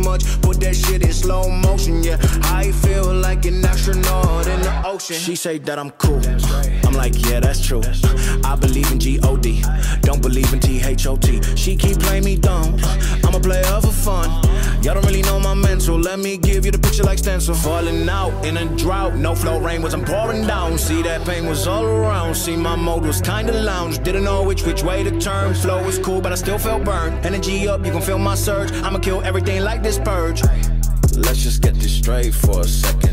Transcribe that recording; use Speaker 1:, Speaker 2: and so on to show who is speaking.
Speaker 1: Much, put that shit in slow motion. Yeah, I feel like an astronaut in the ocean. She say that I'm cool. I'm like, yeah, that's true. I believe in G-O-D, don't believe in T-H-O-T. She keep playing me dumb. I'm my mental. Let me give you the picture like stencil. Falling out in a drought, no flow rain was I'm pouring down. See that pain was all around. See my mode was kinda lounge. Didn't know which which way to turn. Flow was cool, but I still felt burned. Energy up, you can feel my surge. I'ma kill everything like this purge. Let's just get this straight for a second.